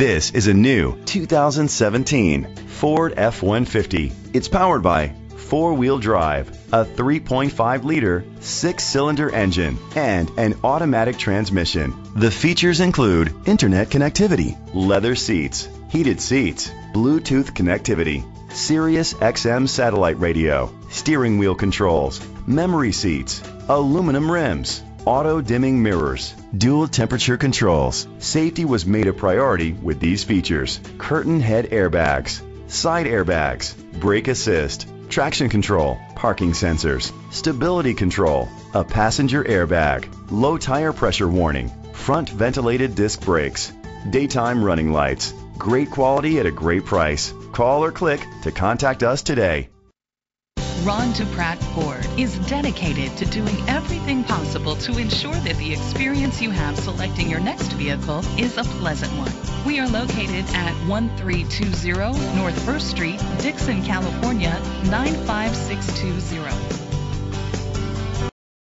This is a new 2017 Ford F-150. It's powered by four-wheel drive, a 3.5-liter six-cylinder engine, and an automatic transmission. The features include internet connectivity, leather seats, heated seats, Bluetooth connectivity, Sirius XM satellite radio, steering wheel controls, memory seats, aluminum rims, auto dimming mirrors, dual temperature controls. Safety was made a priority with these features. Curtain head airbags, side airbags, brake assist, traction control, parking sensors, stability control, a passenger airbag, low tire pressure warning, front ventilated disc brakes, daytime running lights. Great quality at a great price. Call or click to contact us today. Ron DuPratt Ford is dedicated to doing everything possible to ensure that the experience you have selecting your next vehicle is a pleasant one. We are located at 1320 North 1st Street, Dixon, California 95620.